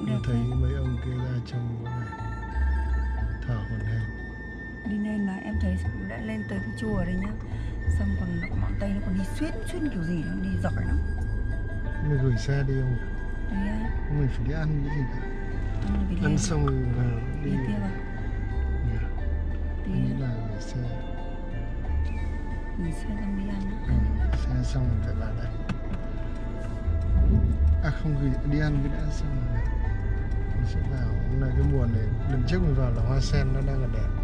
cũng đẹp thấy phết. mấy ông kia ra cũng là thở hổn hển. Đi lên mà em thấy đã lên tới cái chùa đây nhá. Xong còn ngọn tây nó còn đi xuyên xuyên kiểu gì nó đi giỏi lắm. Mình gửi xe đi không? Đấy mình phải đi ăn cái gì cả. Đi ăn xong rồi vào đi. Đi tiếp à? Nhà đi. Anh nghĩ là gửi xe. Mình xe xong đi ăn ừ, xe xong rồi phải vào đây. À không gửi đi ăn cái đã xong rồi mình sẽ vào hôm nay cái mùa này, lần trước mình vào là hoa sen, nó đang là đẹp.